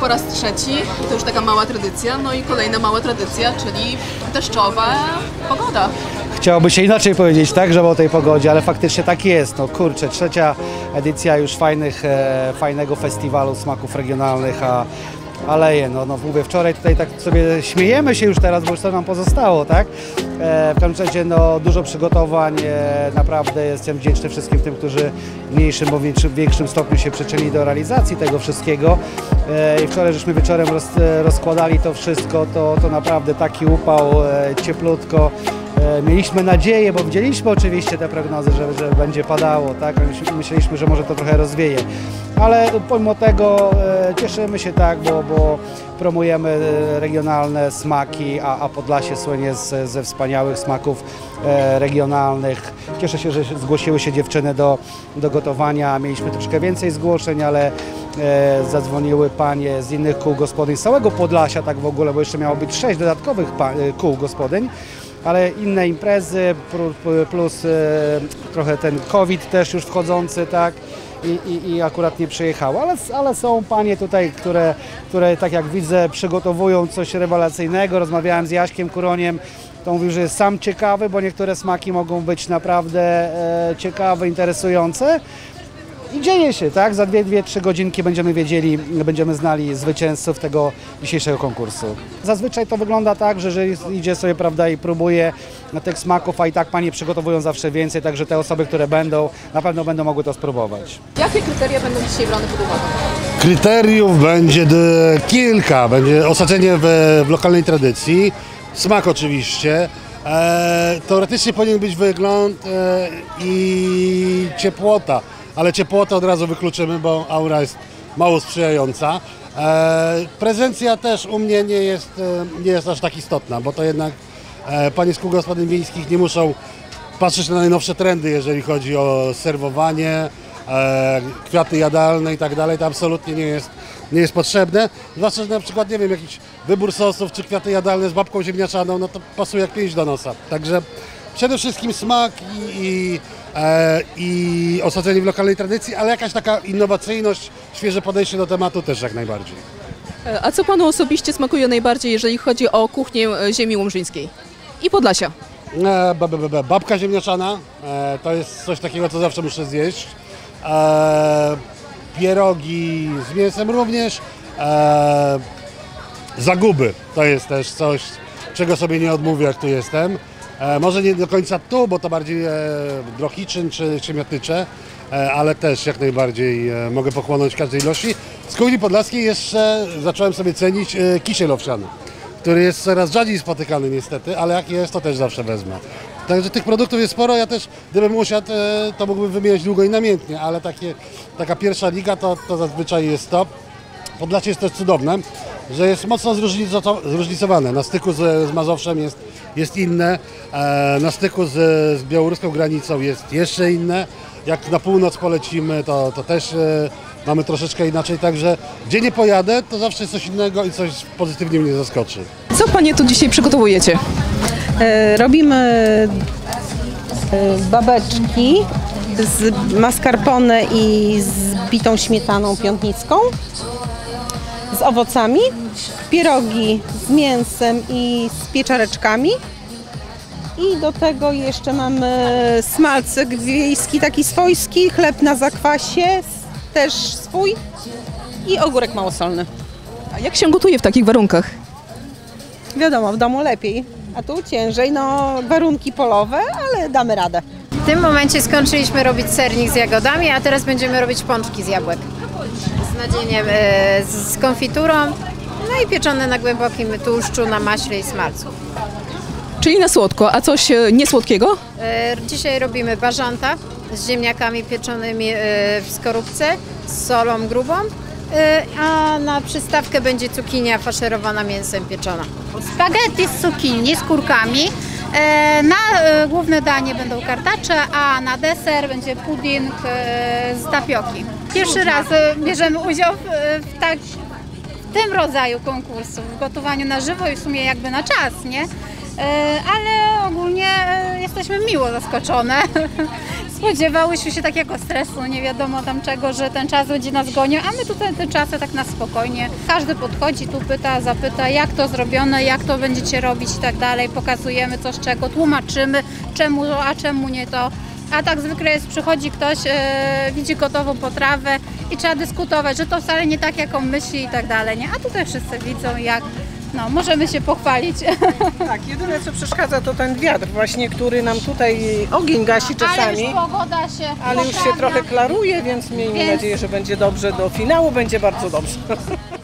po raz trzeci, to już taka mała tradycja, no i kolejna mała tradycja, czyli deszczowa pogoda. Chciałoby się inaczej powiedzieć, tak, żeby o tej pogodzie, ale faktycznie tak jest. No kurczę, trzecia edycja już fajnych, e, fajnego festiwalu smaków regionalnych, a aleje, no, no mówię, wczoraj tutaj tak sobie śmiejemy się już teraz, bo już to nam pozostało, tak? E, w każdym razie no, dużo przygotowań, e, naprawdę jestem wdzięczny wszystkim tym, którzy w mniejszym bądź większym, większym stopniu się przyczynili do realizacji tego wszystkiego. E, I wczoraj żeśmy wieczorem roz, e, rozkładali to wszystko, to, to naprawdę taki upał, e, cieplutko. E, Mieliśmy nadzieję, bo widzieliśmy oczywiście te prognozy, że, że będzie padało, tak? Myśl- Myśleliśmy, że może to trochę rozwieje. Ale pomimo tego e, cieszymy się tak, bo, bo promujemy e, regionalne smaki, a, a Podlasie słynie z, ze wspaniałych smaków regionalnych. Cieszę się, że zgłosiły się dziewczyny do, do gotowania. Mieliśmy troszkę więcej zgłoszeń, ale zadzwoniły panie z innych kół gospodyń z całego Podlasia, tak w ogóle, bo jeszcze miało być sześć dodatkowych kół gospodyń ale inne imprezy plus e, trochę ten COVID też już wchodzący, tak? I, i, i akurat nie przyjechało, ale, ale są panie tutaj, które, które tak jak widzę przygotowują coś rewelacyjnego. Rozmawiałem z Jaśkiem Kuroniem, to mówił, że jest sam ciekawy, bo niektóre smaki mogą być naprawdę e, ciekawe, interesujące. I dzieje się, tak? Za dwie, dwie, trzy godzinki będziemy wiedzieli, będziemy znali zwycięzców tego dzisiejszego konkursu. Zazwyczaj to wygląda tak, że jeżeli idzie sobie, prawda, i próbuje tych smaków, a i tak panie przygotowują zawsze więcej, także te osoby, które będą, na pewno będą mogły to spróbować. Jakie kryteria będą dzisiaj brane pod uwagę? Kryteriów będzie kilka. Będzie osadzenie w, w lokalnej tradycji, smak oczywiście. E, teoretycznie powinien być wygląd e, i ciepłota, ale ciepłotę od razu wykluczymy, bo aura jest mało sprzyjająca. E, prezencja też u mnie nie jest, e, nie jest aż tak istotna, bo to jednak e, panie z kół gospodyń wiejskich nie muszą patrzeć na najnowsze trendy, jeżeli chodzi o serwowanie, kwiaty jadalne i tak dalej, to absolutnie nie jest, nie jest potrzebne. Zwłaszcza, że na przykład, nie wiem, jakiś wybór sosów czy kwiaty jadalne z babką ziemniaczaną, no to pasuje jak pięć do nosa. Także przede wszystkim smak i, i, i osadzenie w lokalnej tradycji, ale jakaś taka innowacyjność, świeże podejście do tematu też jak najbardziej. E, A co panu osobiście smakuje najbardziej, jeżeli chodzi o kuchnię e, ziemi łomżyńskiej i Podlasia? E, ba, ba, ba. Babka ziemniaczana e, to jest coś takiego, co zawsze muszę zjeść. E, pierogi z mięsem również. E, zaguby to jest też coś, czego sobie nie odmówię, jak tu jestem. E, może nie do końca tu, bo to bardziej e, Drohiczyn czy, czy e, ale też jak najbardziej e, mogę pochłonąć każdej ilości. Z kuchni podlaskiej jeszcze zacząłem sobie cenić kisiel owsiany który jest coraz rzadziej spotykany niestety, ale jak jest, to też zawsze wezmę. Także tych produktów jest sporo, ja też gdybym usiadł, to mógłbym wymieniać długo i namiętnie, ale takie, taka pierwsza liga to, to zazwyczaj jest to. Podlasie jest też cudowne, że jest mocno zróżnico- zróżnicowane. Na styku z, z Mazowszem jest, jest inne, e, na styku z, z białoruską granicą jest jeszcze inne. Jak na północ polecimy, to, to też e, mamy troszeczkę inaczej. Także gdzie nie pojadę, to zawsze jest coś innego i coś pozytywnie mnie zaskoczy. Co panie tu dzisiaj przygotowujecie? E, Robimy e, babeczki z mascarpone i z bitą śmietaną piątnicką, z owocami, pierogi z mięsem i z pieczareczkami. I do tego jeszcze mamy smalcyk wiejski, taki swojski, chleb na zakwasie, też swój i ogórek małosolny. A jak się gotuje w takich warunkach? Wiadomo, w domu lepiej, a tu ciężej, no warunki polowe, ale damy radę. W tym momencie skończyliśmy robić sernik z jagodami, a teraz będziemy robić pączki z jabłek. E, z, z konfiturą, no i pieczone na głębokim tłuszczu, na maśle i smalcu. Czyli na słodko, a coś e, niesłodkiego? E, dzisiaj robimy bażanta z ziemniakami pieczonymi w skorupce, z solą grubą, a na przystawkę będzie cukinia faszerowana mięsem pieczona. Spaghetti z cukinii, z kurkami. Na główne danie będą kartacze, a na deser będzie pudding z tapioki. Pierwszy raz e, bierzemy udział w, e, w, tak, w tym rodzaju konkursu, w gotowaniu na żywo i w sumie jakby na czas, nie? E, Ale ogólnie jesteśmy miło zaskoczone spodziewałyśmy się takiego stresu, nie wiadomo tam czego, że ten czas będzie nas gonił, a my tutaj te czasy tak na spokojnie. Każdy podchodzi, tu pyta, zapyta, jak to zrobione, jak to będziecie robić i tak dalej. Pokazujemy co z czego, tłumaczymy czemu, a czemu nie to. A tak zwykle jest, przychodzi ktoś, e, widzi gotową potrawę i trzeba dyskutować, że to wcale nie tak, jak on myśli i tak dalej, nie? A tutaj wszyscy widzą, jak no, możemy się pochwalić. Tak, jedyne co przeszkadza to ten wiatr właśnie, który nam tutaj ogień gasi Ale czasami. już pogoda się Ale już się poprawia. trochę klaruje, więc miejmy Więc- nadzieję, że będzie dobrze do finału, będzie bardzo dobrze.